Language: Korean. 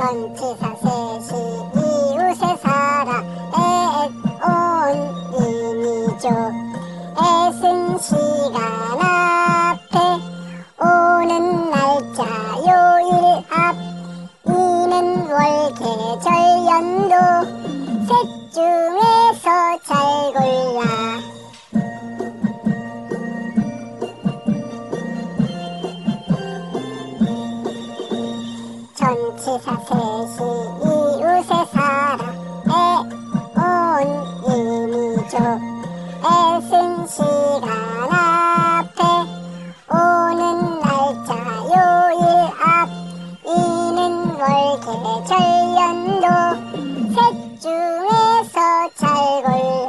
천지사세시 이웃의 사랑에 온 이니죠 애쓴 시간 앞에 오는 날짜 요일 앞 이는 월계절 연도 셋 중에서 잘 세상 셋이 이웃의 사랑에 온 이미죠 애쓴 시간 앞에 오는 날짜 요일 앞 이는 월계절 연도. 셋 중에서 잘 골라